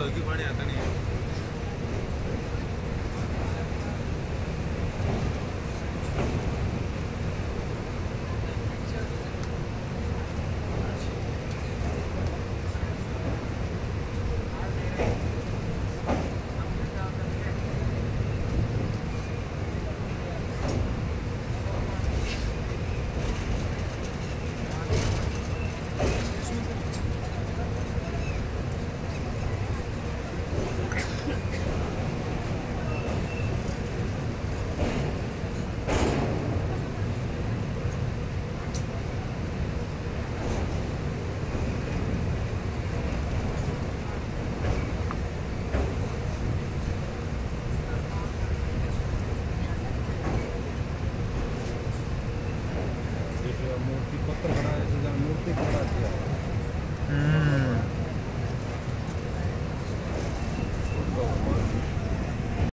बल्कि पानी आता नहीं Mm.